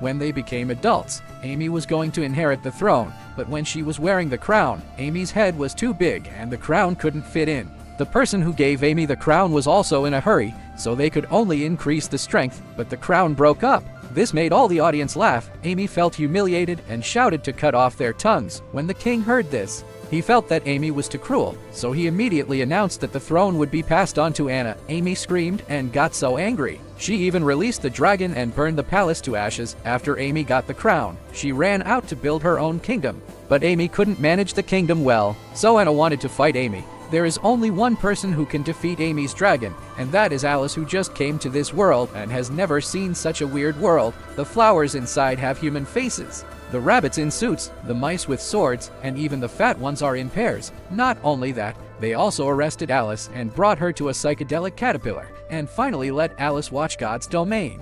When they became adults, Amy was going to inherit the throne, but when she was wearing the crown, Amy's head was too big and the crown couldn't fit in. The person who gave Amy the crown was also in a hurry, so they could only increase the strength, but the crown broke up. This made all the audience laugh. Amy felt humiliated and shouted to cut off their tongues. When the king heard this, he felt that Amy was too cruel, so he immediately announced that the throne would be passed on to Anna. Amy screamed and got so angry. She even released the dragon and burned the palace to ashes after Amy got the crown. She ran out to build her own kingdom. But Amy couldn't manage the kingdom well, so Anna wanted to fight Amy. There is only one person who can defeat Amy's dragon, and that is Alice who just came to this world and has never seen such a weird world. The flowers inside have human faces. The rabbits in suits, the mice with swords, and even the fat ones are in pairs. Not only that, they also arrested Alice and brought her to a psychedelic caterpillar, and finally let Alice watch God's domain.